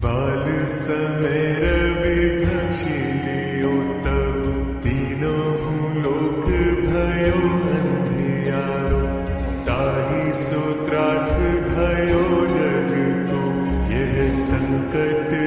बाल समेर विभक्षिले तब तीनो लोक भयो अन्ध्याहि सोद्र भयो जगतो यह संकट